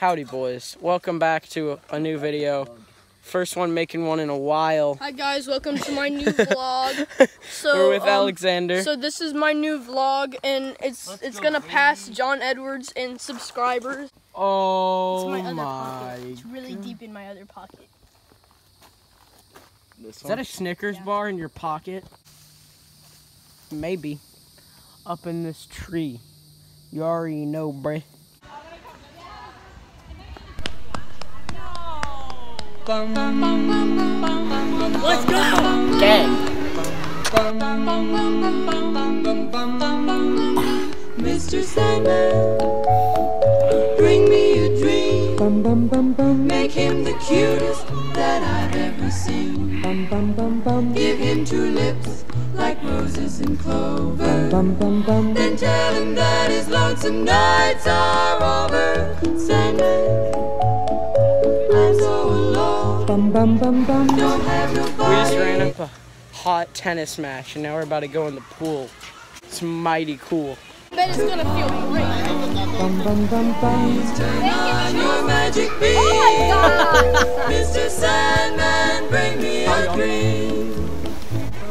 Howdy, boys. Welcome back to a new video. First one making one in a while. Hi guys, welcome to my new vlog. So We're with um, Alexander. So this is my new vlog, and it's it's gonna pass John Edwards in subscribers. oh It's my other my. pocket. It's really deep in my other pocket. Is that a Snickers bar in your pocket? Maybe. Up in this tree. You already know, bruh. Let's go! Gang. Mr. Sandman, bring me a dream. Make him the cutest that I've ever seen. Give him two lips like roses and clover. Then tell him that his lonesome nights are over. Alone. Don't have. We just ran up a hot tennis match and now we're about to go in the pool. It's mighty cool. Bet it's gonna feel great. Turn on your magic beam. Oh Mr. Sandman, bring me a dream.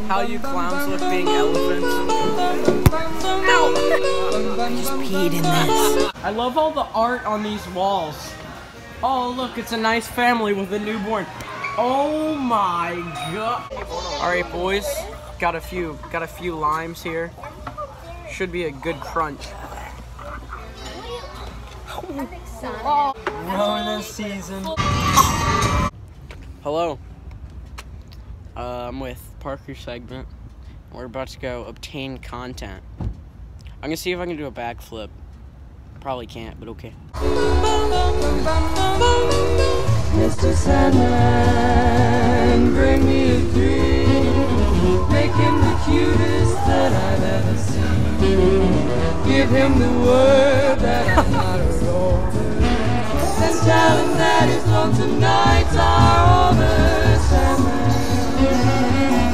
How you clowns look being elephants. Peed in this. I love all the art on these walls. Oh, look, it's a nice family with a newborn. Oh my god. All right, boys. Got a few, got a few limes here. Should be a good crunch. Rona season. Hello. Uh, I'm with Parker Segment. We're about to go obtain content. I'm gonna see if I can do a backflip. Probably can't, but okay. Mr. Sandman, bring me a dream. Make him the cutest that I've ever seen. Give him the word that I'm not alone. Then tell him that his lonesome nights are over. Sandman,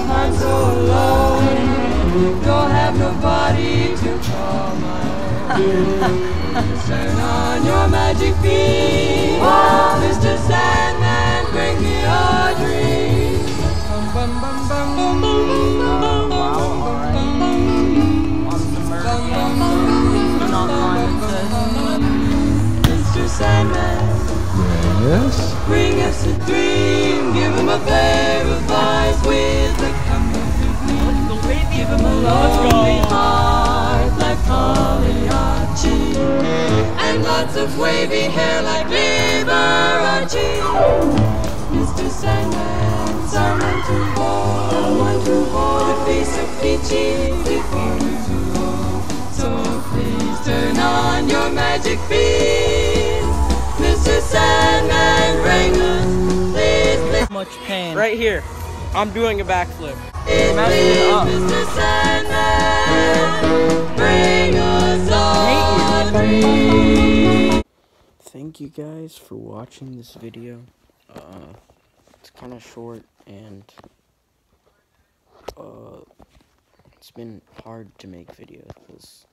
I'm so alone. Don't have nobody to call my own. Turn on your magic beam, Yes? bring us a dream. Give him a pair of eyes with a come with me. Give him a lonely heart like Pagliacci. And lots of wavy hair like Liberace. Mr. Sandman, someone to hold, someone to hold. Much pain. Right here. I'm doing a backflip. please, Mr. Sandman, bring us all a dream. Thank you guys for watching this video. Uh, it's kind of short and uh, it's been hard to make videos because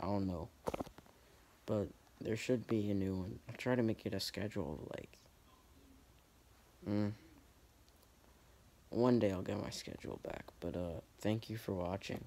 I don't know. But there should be a new one. I'll try to make it a schedule like. Mm, one day I'll get my schedule back. But uh, thank you for watching.